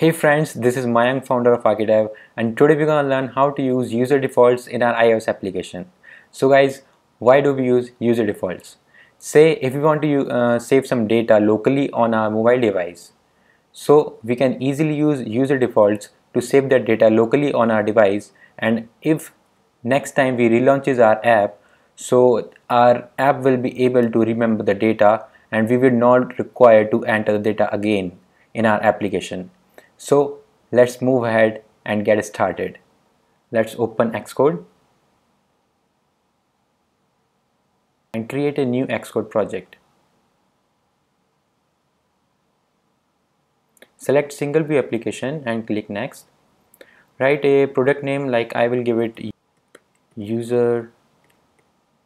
Hey friends, this is Mayank, founder of Archidev, and today we're gonna learn how to use user defaults in our iOS application. So guys, why do we use user defaults? Say if we want to uh, save some data locally on our mobile device, so we can easily use user defaults to save that data locally on our device and if next time we relaunches our app, so our app will be able to remember the data and we will not require to enter the data again in our application. So let's move ahead and get started. Let's open Xcode and create a new Xcode project. Select single view application and click next. Write a product name like I will give it user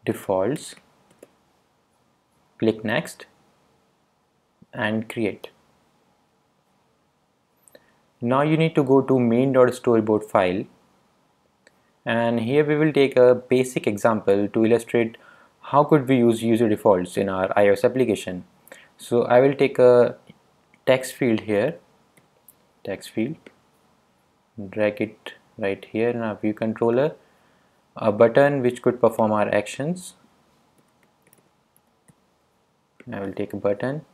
defaults. Click next and create. Now you need to go to main.storyboard file. And here we will take a basic example to illustrate how could we use user defaults in our iOS application. So I will take a text field here, text field, drag it right here. In our view controller, a button which could perform our actions. I will take a button.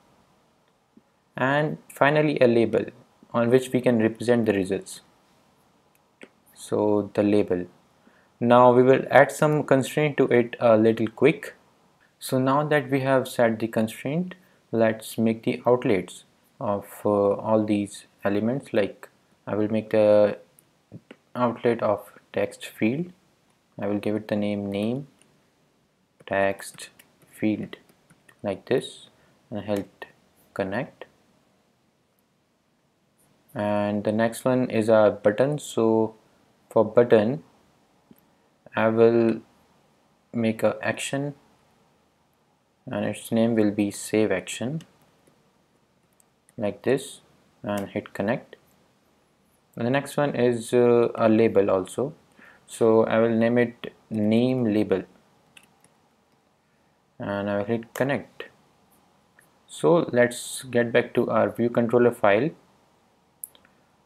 And finally a label on which we can represent the results. So the label. Now we will add some constraint to it a little quick. So now that we have set the constraint let's make the outlets of uh, all these elements. Like I will make the outlet of text field. I will give it the name name text field like this and hit connect and the next one is a button. So for button I will make a action. And its name will be save action. Like this. And hit connect. And the next one is uh, a label also. So I will name it name label. And I will hit connect. So let's get back to our view controller file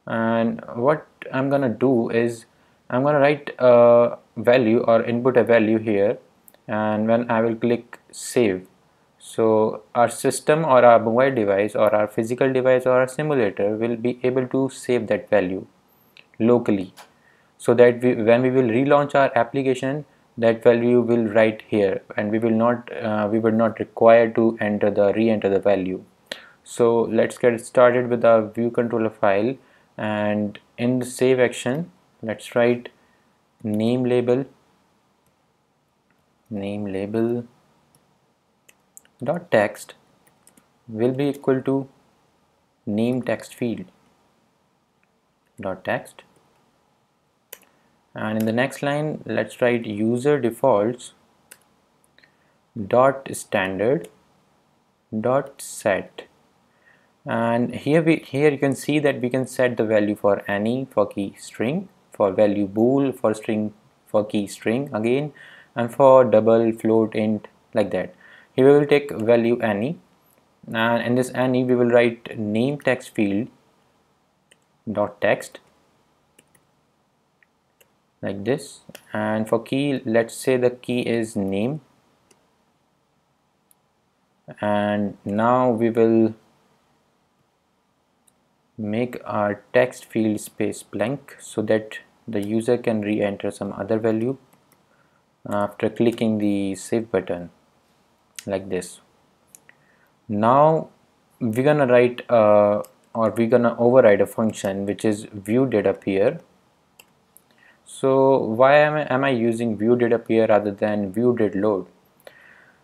and what I'm gonna do is I'm gonna write a value or input a value here. And when I will click save so our system or our mobile device or our physical device or our simulator will be able to save that value locally. So that we, when we will relaunch our application that value will write here. And we will not uh, we will not require to enter the re-enter the value. So let's get started with our view controller file and in the save action let's write name label name label dot text will be equal to name text field dot text. And in the next line let's write user defaults dot standard dot set and here we here you can see that we can set the value for any for key string for value bool for string for key string again and for double float int like that. Here we will take value any. And in this any we will write name text field dot text like this. And for key let's say the key is name. And now we will make our text field space blank so that the user can re-enter some other value after clicking the save button like this. Now we're gonna write uh, or we're gonna override a function which is view did appear so why am I, am I using view did appear rather than view did load?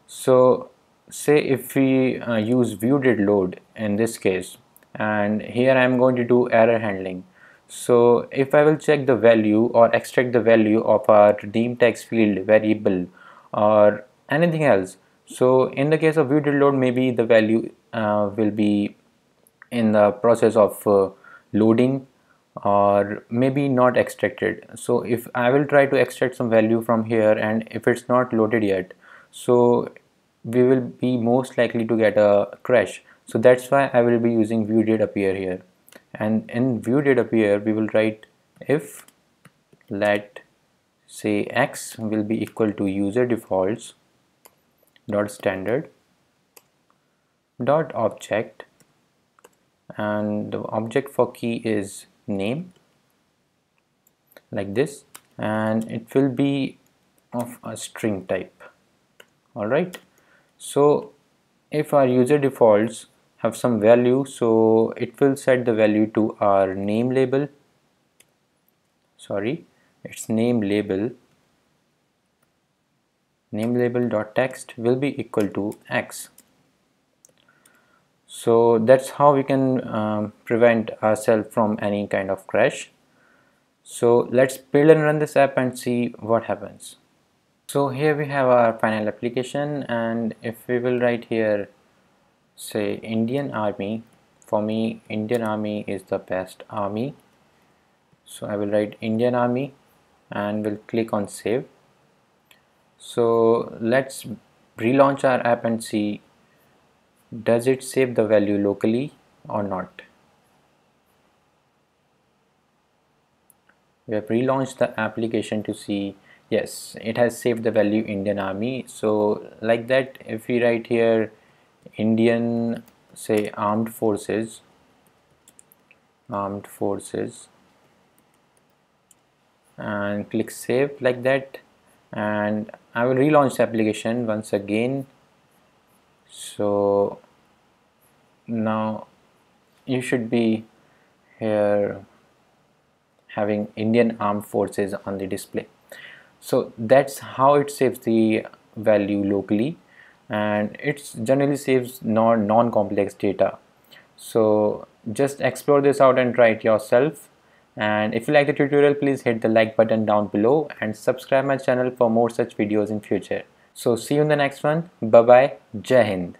So say if we uh, use view did load in this case and here I am going to do error handling. So if I will check the value or extract the value of our name text field variable or anything else so in the case of view load maybe the value uh, will be in the process of uh, loading or maybe not extracted. So if I will try to extract some value from here and if it's not loaded yet so we will be most likely to get a crash so that's why I will be using view did appear here. And in view did appear we will write if let say x will be equal to user defaults dot standard dot object. And the object for key is name like this. And it will be of a string type. Alright so if our user defaults have some value so it will set the value to our name label. Sorry its name label name label dot text will be equal to x. So that's how we can um, prevent ourselves from any kind of crash. So let's build and run this app and see what happens. So here we have our final application and if we will write here say Indian Army. For me Indian Army is the best army. So I will write Indian Army and we'll click on save. So let's relaunch our app and see does it save the value locally or not? We have relaunched the application to see yes it has saved the value Indian Army. So like that if we write here Indian say armed forces armed forces and click save like that. And I will relaunch the application once again. So now you should be here having Indian Armed Forces on the display. So that's how it saves the value locally and it generally saves non-complex data. So just explore this out and try it yourself. And if you like the tutorial please hit the like button down below and subscribe my channel for more such videos in future. So see you in the next one. Bye bye jai hind.